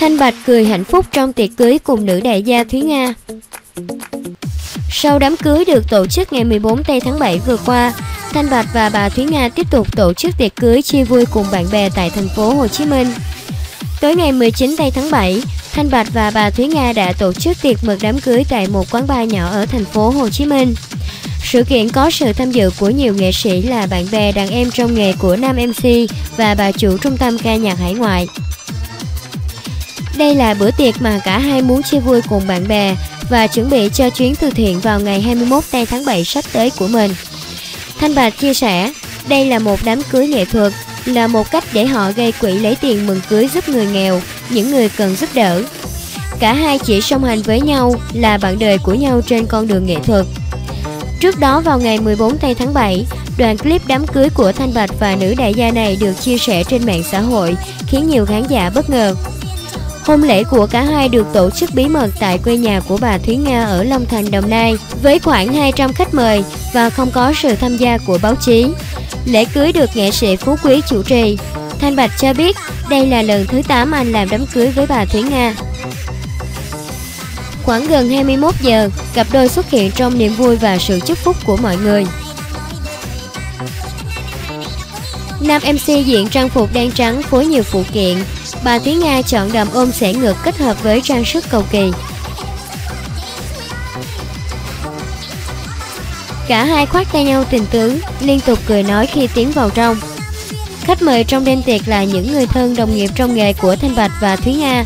Thanh Bạch cười hạnh phúc trong tiệc cưới cùng nữ đại gia Thúy Nga. Sau đám cưới được tổ chức ngày 14 tây tháng 7 vừa qua, Thanh Bạch và bà Thúy Nga tiếp tục tổ chức tiệc cưới chia vui cùng bạn bè tại thành phố Hồ Chí Minh. Tối ngày 19 tây tháng 7, Thanh Bạch và bà Thúy Nga đã tổ chức tiệc mừng đám cưới tại một quán bar nhỏ ở thành phố Hồ Chí Minh. Sự kiện có sự tham dự của nhiều nghệ sĩ là bạn bè đàn em trong nghề của nam MC và bà chủ trung tâm ca nhạc hải ngoại. Đây là bữa tiệc mà cả hai muốn chia vui cùng bạn bè và chuẩn bị cho chuyến từ thiện vào ngày 21 tây tháng 7 sắp tới của mình. Thanh Bạch chia sẻ, đây là một đám cưới nghệ thuật, là một cách để họ gây quỹ lấy tiền mừng cưới giúp người nghèo, những người cần giúp đỡ. Cả hai chỉ song hành với nhau là bạn đời của nhau trên con đường nghệ thuật. Trước đó vào ngày 14 tây tháng 7, đoạn clip đám cưới của Thanh Bạch và nữ đại gia này được chia sẻ trên mạng xã hội, khiến nhiều khán giả bất ngờ. Hôn lễ của cả hai được tổ chức bí mật tại quê nhà của bà Thúy Nga ở Long Thành, Đồng Nai, với khoảng 200 khách mời và không có sự tham gia của báo chí. Lễ cưới được nghệ sĩ Phú Quý chủ trì. Thanh Bạch cho biết đây là lần thứ 8 anh làm đám cưới với bà Thúy Nga. Khoảng gần 21 giờ, cặp đôi xuất hiện trong niềm vui và sự chúc phúc của mọi người. Nam MC diện trang phục đen trắng phối nhiều phụ kiện. Bà Thúy Nga chọn đầm ôm xẻ ngực kết hợp với trang sức cầu kỳ. Cả hai khoác tay nhau tình tứ, liên tục cười nói khi tiến vào trong. Khách mời trong đêm tiệc là những người thân đồng nghiệp trong nghề của Thanh Bạch và Thúy Nga.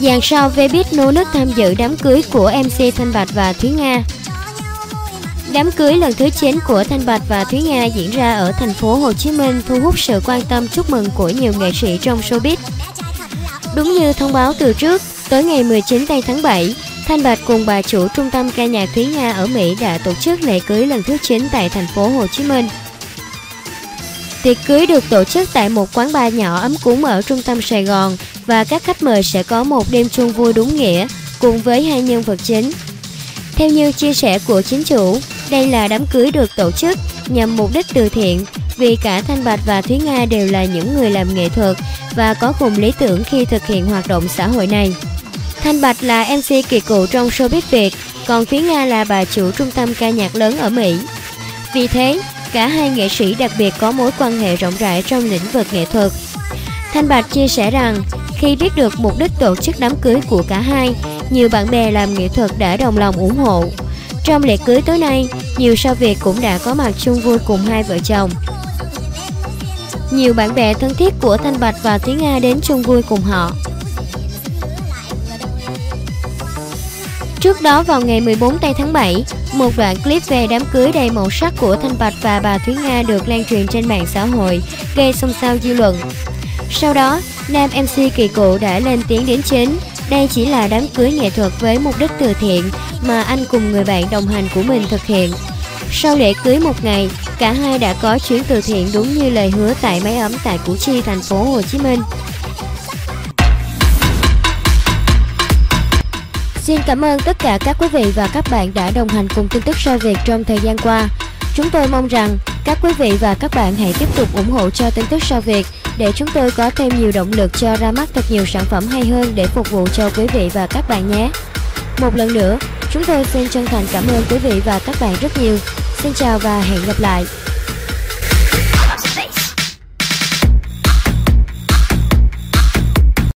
Dàn sao Vbiz nô nức tham dự đám cưới của MC Thanh Bạch và Thúy Nga. Đám cưới lần thứ 9 của Thanh Bạch và Thúy Nga diễn ra ở thành phố Hồ Chí Minh thu hút sự quan tâm chúc mừng của nhiều nghệ sĩ trong showbiz. Đúng như thông báo từ trước, tới ngày 19 tây tháng 7, Thanh Bạch cùng bà chủ trung tâm ca nhạc Thúy Nga ở Mỹ đã tổ chức lễ cưới lần thứ 9 tại thành phố Hồ Chí Minh. Tiệc cưới được tổ chức tại một quán bar nhỏ ấm cúng ở trung tâm Sài Gòn và các khách mời sẽ có một đêm chung vui đúng nghĩa cùng với hai nhân vật chính. Theo như chia sẻ của chính chủ, đây là đám cưới được tổ chức nhằm mục đích từ thiện vì cả Thanh Bạch và Thúy Nga đều là những người làm nghệ thuật và có cùng lý tưởng khi thực hiện hoạt động xã hội này. Thanh Bạch là MC kỳ cựu trong showbiz Việt, còn Thúy Nga là bà chủ trung tâm ca nhạc lớn ở Mỹ. Vì thế, cả hai nghệ sĩ đặc biệt có mối quan hệ rộng rãi trong lĩnh vực nghệ thuật. Thanh Bạch chia sẻ rằng, khi biết được mục đích tổ chức đám cưới của cả hai, nhiều bạn bè làm nghệ thuật đã đồng lòng ủng hộ. Trong lễ cưới tối nay, nhiều sao Việt cũng đã có mặt chung vui cùng hai vợ chồng. Nhiều bạn bè thân thiết của Thanh Bạch và Thúy Nga đến chung vui cùng họ. Trước đó vào ngày 14 tây tháng 7, một đoạn clip về đám cưới đầy màu sắc của Thanh Bạch và bà Thúy Nga được lan truyền trên mạng xã hội, gây xôn xao dư luận. Sau đó, nam MC kỳ cựu đã lên tiếng đến chính, đây chỉ là đám cưới nghệ thuật với mục đích từ thiện mà anh cùng người bạn đồng hành của mình thực hiện. Sau lễ cưới một ngày, cả hai đã có chuyến từ thiện đúng như lời hứa tại máy ấm tại Củ Chi, thành phố Hồ Chí Minh. Xin cảm ơn tất cả các quý vị và các bạn đã đồng hành cùng tin tức sao Việt trong thời gian qua. Chúng tôi mong rằng các quý vị và các bạn hãy tiếp tục ủng hộ cho tin tức sao Việt để chúng tôi có thêm nhiều động lực cho ra mắt thật nhiều sản phẩm hay hơn để phục vụ cho quý vị và các bạn nhé. Một lần nữa, chúng tôi xin chân thành cảm ơn quý vị và các bạn rất nhiều. Xin chào và hẹn gặp lại.